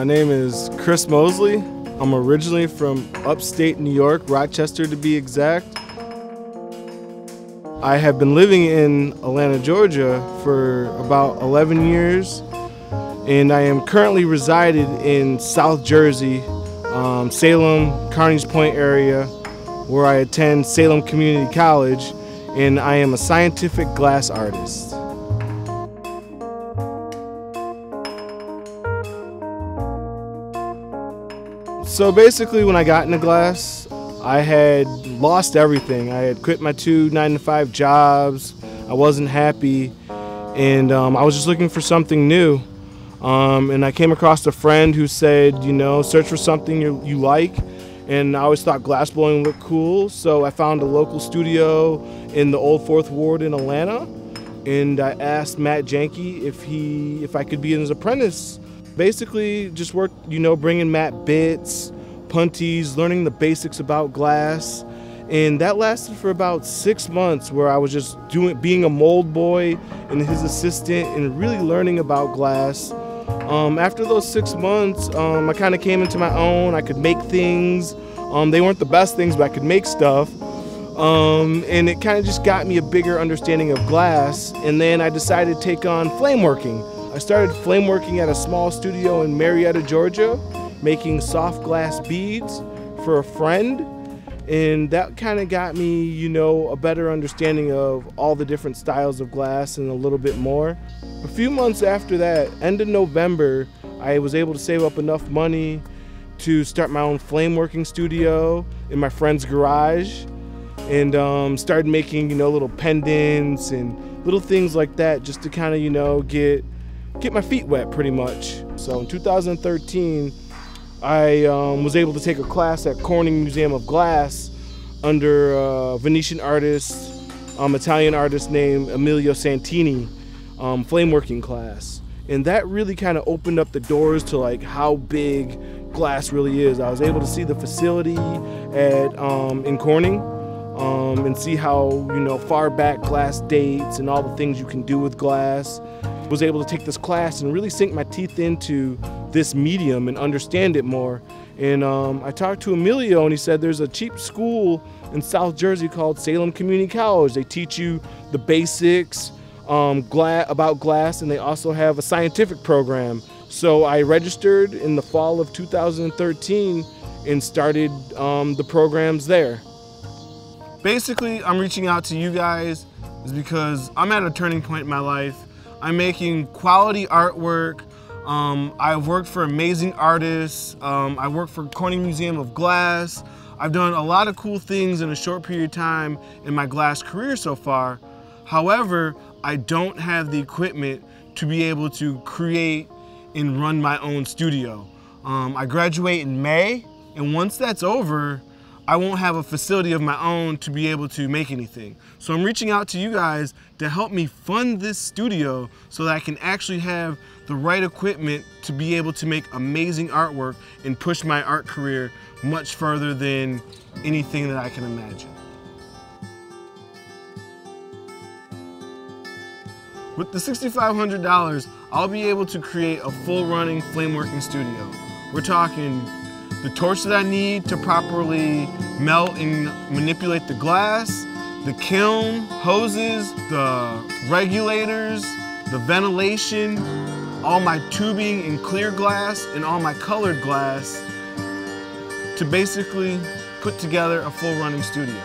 My name is Chris Mosley. I'm originally from upstate New York, Rochester to be exact. I have been living in Atlanta, Georgia for about 11 years, and I am currently resided in South Jersey, um, Salem, Carneys Point area, where I attend Salem Community College, and I am a scientific glass artist. So basically, when I got into glass, I had lost everything. I had quit my two nine to five jobs. I wasn't happy, and um, I was just looking for something new. Um, and I came across a friend who said, you know, search for something you, you like. And I always thought glass blowing looked cool, so I found a local studio in the Old Fourth Ward in Atlanta. And I asked Matt Janke if he, if I could be his apprentice. Basically, just work, you know, bringing Matt bits, punties, learning the basics about glass. And that lasted for about six months where I was just doing being a mold boy and his assistant and really learning about glass. Um, after those six months, um, I kind of came into my own. I could make things. Um, they weren't the best things, but I could make stuff. Um, and it kind of just got me a bigger understanding of glass. And then I decided to take on flame working. I started flame working at a small studio in Marietta, Georgia making soft glass beads for a friend. And that kind of got me, you know, a better understanding of all the different styles of glass and a little bit more. A few months after that, end of November, I was able to save up enough money to start my own flame working studio in my friend's garage and um, started making, you know, little pendants and little things like that just to kind of, you know, get get my feet wet pretty much. So in 2013, I um, was able to take a class at Corning Museum of Glass under a Venetian artist, um, Italian artist named Emilio Santini, um, flame working class. And that really kind of opened up the doors to like how big glass really is. I was able to see the facility at um, in Corning um, and see how you know far back glass dates and all the things you can do with glass. Was able to take this class and really sink my teeth into this medium and understand it more. And um, I talked to Emilio, and he said there's a cheap school in South Jersey called Salem Community College. They teach you the basics um, gla about glass, and they also have a scientific program. So I registered in the fall of 2013 and started um, the programs there. Basically, I'm reaching out to you guys is because I'm at a turning point in my life. I'm making quality artwork um, I've worked for amazing artists. Um, I worked for Corning Museum of Glass. I've done a lot of cool things in a short period of time in my glass career so far. However, I don't have the equipment to be able to create and run my own studio. Um, I graduate in May, and once that's over, I won't have a facility of my own to be able to make anything. So I'm reaching out to you guys to help me fund this studio so that I can actually have the right equipment to be able to make amazing artwork and push my art career much further than anything that I can imagine. With the $6,500, I'll be able to create a full running flame working studio. We're talking the torch that I need to properly melt and manipulate the glass, the kiln, hoses, the regulators, the ventilation, all my tubing in clear glass and all my colored glass to basically put together a full running studio.